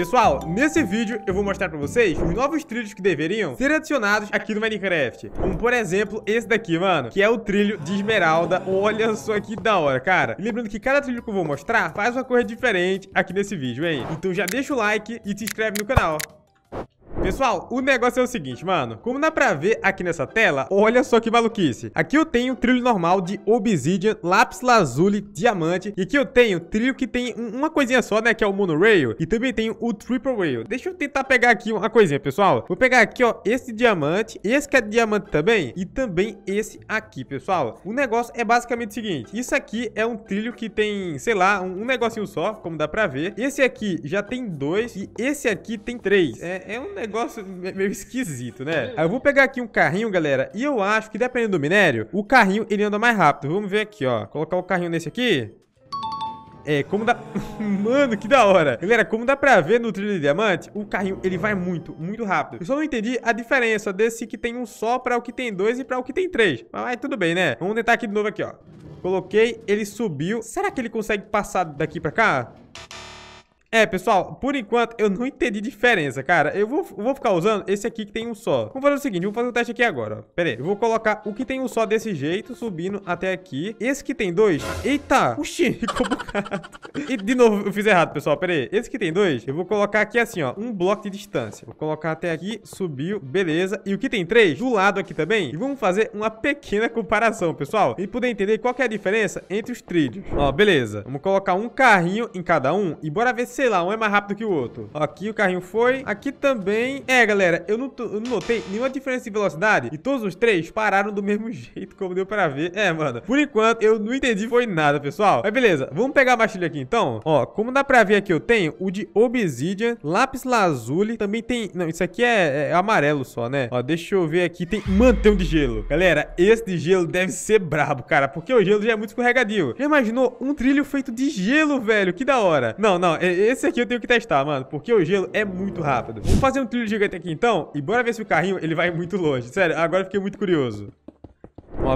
Pessoal, nesse vídeo eu vou mostrar pra vocês os novos trilhos que deveriam ser adicionados aqui no Minecraft. Como, por exemplo, esse daqui, mano, que é o trilho de esmeralda. Olha só que da hora, cara. E lembrando que cada trilho que eu vou mostrar faz uma coisa diferente aqui nesse vídeo, hein? Então já deixa o like e se inscreve no canal. Pessoal, o negócio é o seguinte, mano. Como dá pra ver aqui nessa tela, olha só que maluquice. Aqui eu tenho trilho normal de obsidian, lápis lazuli, diamante. E aqui eu tenho trilho que tem uma coisinha só, né, que é o monorail. E também tenho o triple rail. Deixa eu tentar pegar aqui uma coisinha, pessoal. Vou pegar aqui, ó, esse diamante, esse que é diamante também, e também esse aqui, pessoal. O negócio é basicamente o seguinte. Isso aqui é um trilho que tem, sei lá, um, negocinho só, como dá pra ver. Esse aqui já tem dois e esse aqui tem três. É, é um negócio negócio meio esquisito, né? Aí eu vou pegar aqui um carrinho, galera, e eu acho que dependendo do minério, o carrinho ele anda mais rápido. Vamos ver aqui, ó. Colocar o carrinho nesse aqui. É, como dá... Mano, que da hora. Galera, como dá pra ver no trilho de diamante, o carrinho, ele vai muito, muito rápido. Eu só não entendi a diferença desse que tem um só pra o que tem dois e pra o que tem três. Mas tudo bem, né? Vamos tentar aqui de novo aqui, ó. Coloquei, ele subiu. Será que ele consegue passar daqui pra cá? É, pessoal, por enquanto eu não entendi diferença, cara. Eu vou, vou ficar usando esse aqui que tem um só. Vamos fazer o seguinte, vamos fazer o um teste aqui agora, ó. Pera aí, eu vou colocar o que tem um só desse jeito, subindo até aqui. Esse que tem dois... Eita! Oxi, ficou bugado. E de novo, eu fiz errado, pessoal, pera aí. Esse que tem dois, eu vou colocar aqui assim, ó, um bloco de distância. Vou colocar até aqui, subiu, beleza. E o que tem três, do lado aqui também. E vamos fazer uma pequena comparação, pessoal. E poder entender qual é a diferença entre os trilhos. Ó, beleza. Vamos colocar um carrinho em cada um e bora ver se sei lá, um é mais rápido que o outro. Aqui o carrinho foi. Aqui também. É, galera, eu não, eu não notei nenhuma diferença de velocidade. E todos os três pararam do mesmo jeito, como deu pra ver. É, mano. Por enquanto, eu não entendi foi nada, pessoal. Mas beleza, vamos pegar a matilha aqui então. Ó, como dá pra ver aqui, eu tenho o de obsidian, lápis lazuli. Também tem... Não, isso aqui é, é amarelo só, né? Ó, deixa eu ver aqui. Tem mantão de gelo. Galera, esse de gelo deve ser brabo, cara. Porque o gelo já é muito escorregadio. Já imaginou um trilho feito de gelo, velho? Que da hora. Não, não. Esse aqui eu tenho que testar, mano, porque o gelo é muito rápido. Vamos fazer um trilho gigante aqui então e bora ver se o carrinho ele vai muito longe. Sério, agora fiquei muito curioso.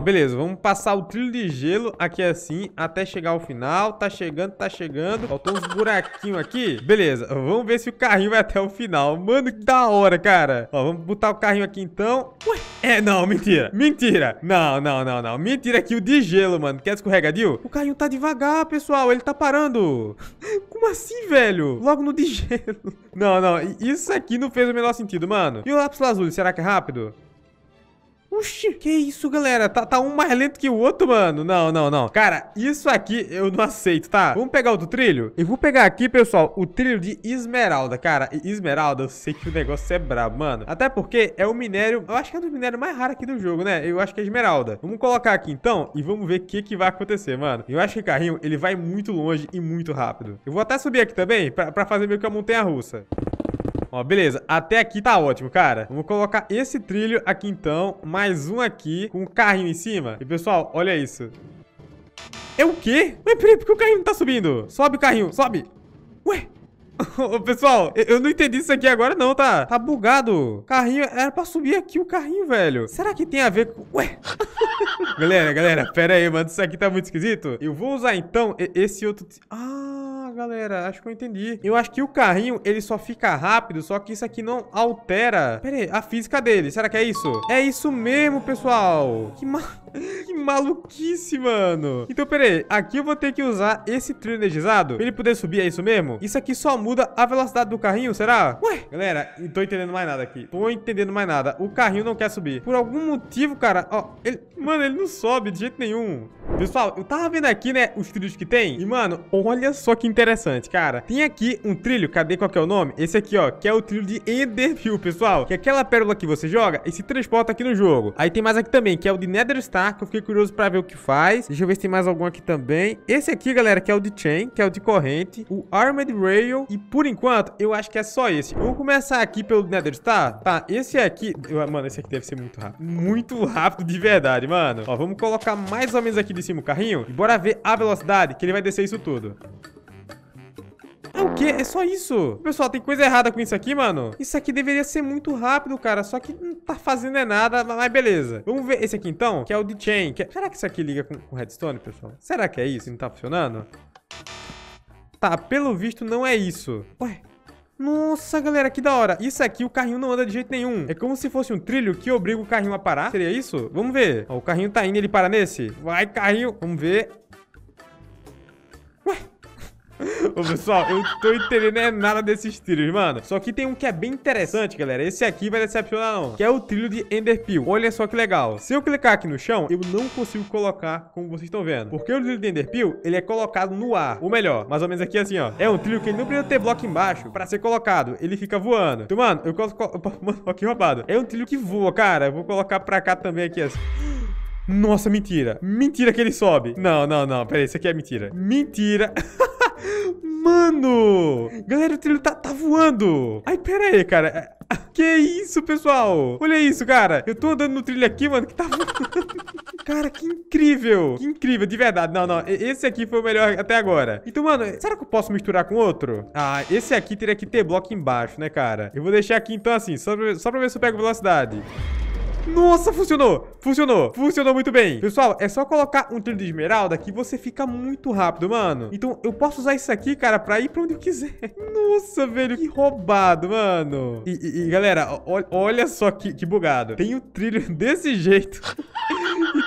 Beleza, vamos passar o trilho de gelo aqui assim, até chegar ao final. Tá chegando, tá chegando. Faltou uns buraquinhos aqui. Beleza, vamos ver se o carrinho vai até o final. Mano, que da hora, cara. Ó, vamos botar o carrinho aqui então. Ué, é, não, mentira. Mentira. Não, não, não, não. Mentira aqui o de gelo, mano. Quer escorregadio? O carrinho tá devagar, pessoal. Ele tá parando. Como assim, velho? Logo no de gelo. Não, não. Isso aqui não fez o menor sentido, mano. E o lápis azul, será que é rápido? Oxi, que isso, galera? Tá, tá um mais lento que o outro, mano. Não, não, não. Cara, isso aqui eu não aceito, tá? Vamos pegar outro trilho? Eu vou pegar aqui, pessoal, o trilho de esmeralda. Cara, esmeralda, eu sei que o negócio é brabo, mano. Até porque é o minério... Eu acho que é um dos minérios mais raros aqui do jogo, né? Eu acho que é esmeralda. Vamos colocar aqui, então, e vamos ver o que, que vai acontecer, mano. Eu acho que o carrinho, ele vai muito longe e muito rápido. Eu vou até subir aqui também, pra, pra fazer meio que a montanha-russa. Ó, beleza. Até aqui tá ótimo, cara. Vamos colocar esse trilho aqui, então. Mais um aqui, com o carrinho em cima. E, pessoal, olha isso. É o quê? Ué, peraí, por que o carrinho não tá subindo? Sobe o carrinho, sobe. Ué, pessoal, eu não entendi isso aqui agora não, tá? Tá bugado. Carrinho, era pra subir aqui o carrinho, velho. Será que tem a ver com... Ué? galera, galera, pera aí, mano. Isso aqui tá muito esquisito. Eu vou usar, então, esse outro... Ah galera, acho que eu entendi. Eu acho que o carrinho, ele só fica rápido, só que isso aqui não altera... Pera aí, a física dele. Será que é isso? É isso mesmo, pessoal. Que ma... que maluquice, mano. Então, pera aí. Aqui eu vou ter que usar esse trilho energizado pra ele poder subir, é isso mesmo? Isso aqui só muda a velocidade do carrinho, será? Ué, galera, não tô entendendo mais nada aqui. Tô entendendo mais nada. O carrinho não quer subir. Por algum motivo, cara, ó, ele... Mano, ele não sobe de jeito nenhum. Pessoal, eu tava vendo aqui, né, os trilhos que tem. E, mano, olha só que interessante, cara. Tem aqui um trilho, cadê qual que é o nome? Esse aqui, ó, que é o trilho de Enderville, pessoal. Que é aquela pérola que você joga e se transporta aqui no jogo. Aí tem mais aqui também, que é o de Nether Star, que eu fiquei curioso pra ver o que faz. Deixa eu ver se tem mais algum aqui também. Esse aqui, galera, que é o de Chain, que é o de corrente. O Armored Rail. E, por enquanto, eu acho que é só esse. Vamos começar aqui pelo Nether Star. Tá, esse aqui... Mano, esse aqui deve ser muito rápido. Muito rápido de verdade, mano. Ó, vamos colocar mais ou menos aqui de cima o carrinho. E bora ver a velocidade que ele vai descer isso tudo. É o quê? É só isso. Pessoal, tem coisa errada com isso aqui, mano. Isso aqui deveria ser muito rápido, cara. Só que não tá fazendo é nada, mas beleza. Vamos ver esse aqui, então, que é o de Chain. Que é... Será que isso aqui liga com, com redstone, pessoal? Será que é isso? Não tá funcionando? Tá, pelo visto não é isso. Ué, Nossa, galera, que da hora. Isso aqui o carrinho não anda de jeito nenhum. É como se fosse um trilho que obriga o carrinho a parar. Seria isso? Vamos ver. Ó, o carrinho tá indo, ele para nesse. Vai, carrinho. Vamos ver. Ô, pessoal, eu tô entendendo é nada desses trilhos, mano. Só que tem um que é bem interessante, galera. Esse aqui vai decepcionar, não. Que é o trilho de Enderpeel. Olha só que legal. Se eu clicar aqui no chão, eu não consigo colocar como vocês estão vendo. Porque o trilho de Enderpeel, ele é colocado no ar. Ou melhor, mais ou menos aqui assim, ó. É um trilho que ele não precisa ter bloco embaixo pra ser colocado. Ele fica voando. Então, mano, eu coloco... Mano, ó, que roubado. É um trilho que voa, cara. Eu vou colocar pra cá também aqui, assim. Nossa, mentira. Mentira que ele sobe. Não, não, não. Pera aí, isso aqui é mentira. Mentira. Mano! Galera, o trilho tá, tá voando! Ai, pera aí, cara. Que isso, pessoal? Olha isso, cara. Eu tô andando no trilho aqui, mano, que tá. Cara, que incrível. Que incrível, de verdade. Não, não. Esse aqui foi o melhor até agora. Então, mano, será que eu posso misturar com outro? Ah, esse aqui teria que ter bloco embaixo, né, cara? Eu vou deixar aqui, então, assim, só pra, só pra ver se eu pego velocidade. Nossa, funcionou! Funcionou! Funcionou muito bem! Pessoal, é só colocar um trilho de esmeralda que você fica muito rápido, mano. Então, eu posso usar isso aqui, cara, pra ir pra onde eu quiser. Nossa, velho, que roubado, mano. E, e, e galera, olha só que, que bugado. Tem um trilho desse jeito.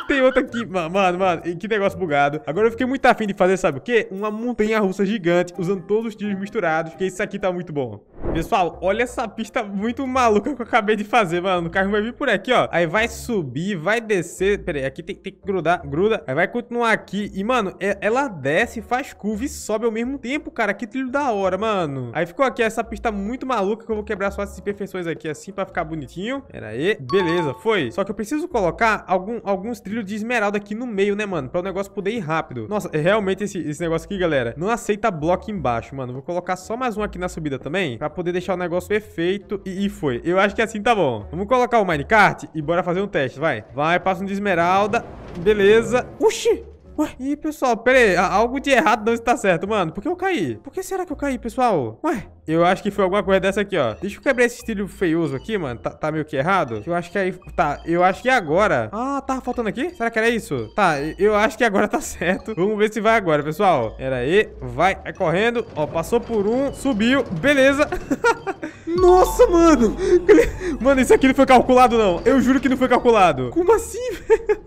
Tem outro aqui. Mano, mano, que negócio bugado. Agora eu fiquei muito afim de fazer, sabe o quê? Uma montanha russa gigante, usando todos os trilhos misturados, porque isso aqui tá muito bom. Pessoal, olha essa pista muito maluca que eu acabei de fazer, mano. O carro vai vir por aqui, ó. Aí vai subir, vai descer. Pera aí, aqui tem, tem que grudar, gruda. Aí vai continuar aqui. E, mano, é, ela desce, faz curva e sobe ao mesmo tempo, cara. Que trilho da hora, mano. Aí ficou aqui essa pista muito maluca que eu vou quebrar só essas imperfeições aqui assim pra ficar bonitinho. Pera aí. Beleza, foi. Só que eu preciso colocar algum, alguns trilhos de esmeralda aqui no meio, né, mano? Pra o negócio poder ir rápido. Nossa, é realmente esse, esse negócio aqui, galera, não aceita bloco embaixo, mano. Vou colocar só mais um aqui na subida também, pra poder deixar o negócio perfeito. E, e foi. Eu acho que assim tá bom. Vamos colocar o minecart e bora fazer um teste, vai. Vai, passa um de esmeralda. Beleza. Oxi! Ué, e pessoal, pera aí, algo de errado não está certo, mano. Por que eu caí? Por que será que eu caí, pessoal? Ué, eu acho que foi alguma coisa dessa aqui, ó. Deixa eu quebrar esse estilo feioso aqui, mano. Tá, tá meio que errado. Eu acho que aí... Tá, eu acho que agora... Ah, tava faltando aqui? Será que era isso? Tá, eu acho que agora tá certo. Vamos ver se vai agora, pessoal. Pera aí. Vai, vai correndo. Ó, passou por um, subiu. Beleza. Nossa, mano. Mano, isso aqui não foi calculado, não. Eu juro que não foi calculado. Como assim, velho?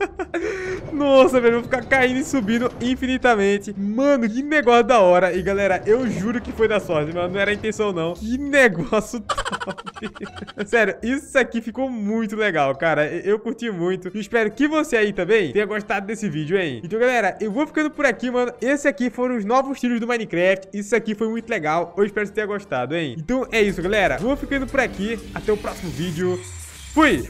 Nossa, velho, vou ficar caindo e subindo infinitamente. Mano, que negócio da hora. E, galera, eu juro que foi da sorte, mano. Não era a intenção, não. Que negócio top. Sério, isso aqui ficou muito legal, cara. Eu curti muito. Eu espero que você aí também tenha gostado desse vídeo, hein? Então, galera, eu vou ficando por aqui, mano. Esse aqui foram os novos tiros do Minecraft. Isso aqui foi muito legal. Eu espero que você tenha gostado, hein? Então, é isso, galera. Vou ficando por aqui. Até o próximo vídeo. Fui!